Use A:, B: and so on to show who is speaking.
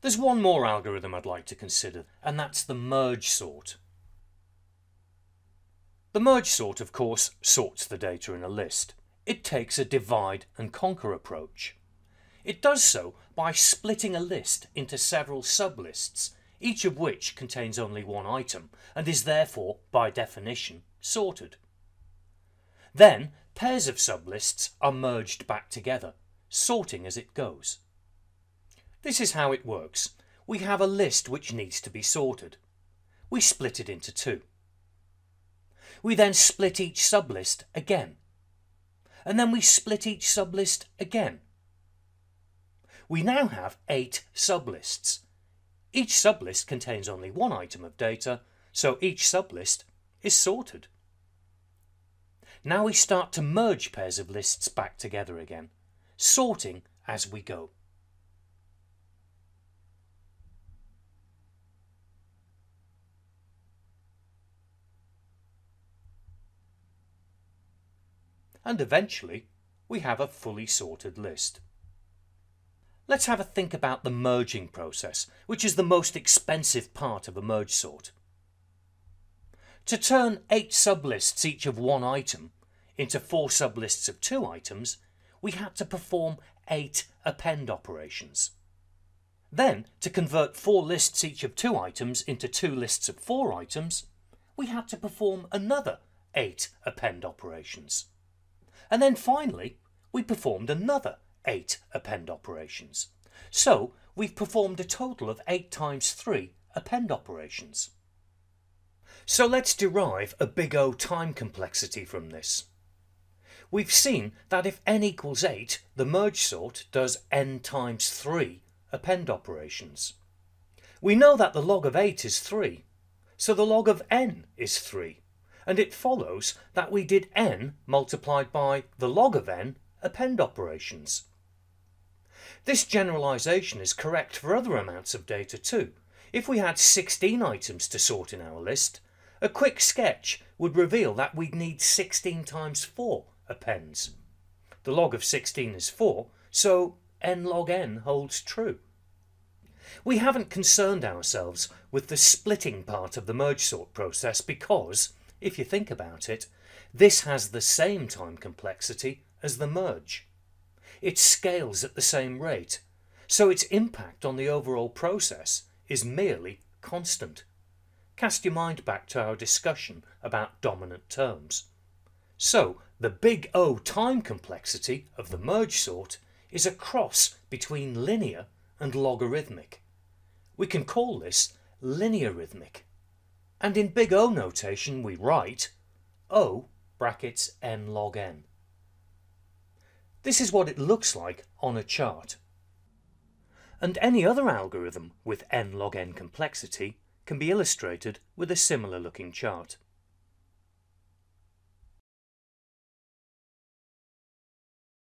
A: There's one more algorithm I'd like to consider, and that's the merge sort. The merge sort, of course, sorts the data in a list. It takes a divide and conquer approach. It does so by splitting a list into several sublists, each of which contains only one item, and is therefore, by definition, sorted. Then, pairs of sublists are merged back together, sorting as it goes. This is how it works. We have a list which needs to be sorted. We split it into two. We then split each sublist again. And then we split each sublist again. We now have eight sublists. Each sublist contains only one item of data, so each sublist is sorted. Now we start to merge pairs of lists back together again, sorting as we go. And eventually we have a fully sorted list. Let's have a think about the merging process, which is the most expensive part of a merge sort. To turn eight sublists each of one item into four sublists of two items, we had to perform eight append operations. Then, to convert four lists each of two items into two lists of four items, we had to perform another eight append operations. And then finally, we performed another eight append operations. So we've performed a total of 8 times 3 append operations. So let's derive a big O time complexity from this. We've seen that if n equals 8, the merge sort does n times 3 append operations. We know that the log of 8 is 3, so the log of n is 3 and it follows that we did n multiplied by the log of n append operations. This generalisation is correct for other amounts of data too. If we had 16 items to sort in our list, a quick sketch would reveal that we'd need 16 times 4 appends. The log of 16 is 4, so n log n holds true. We haven't concerned ourselves with the splitting part of the merge sort process because if you think about it, this has the same time complexity as the merge. It scales at the same rate, so its impact on the overall process is merely constant. Cast your mind back to our discussion about dominant terms. So, the big O time complexity of the merge sort is a cross between linear and logarithmic. We can call this linearithmic. And in big O notation we write O brackets n log n. This is what it looks like on a chart. And any other algorithm with n log n complexity can be illustrated with a similar looking chart.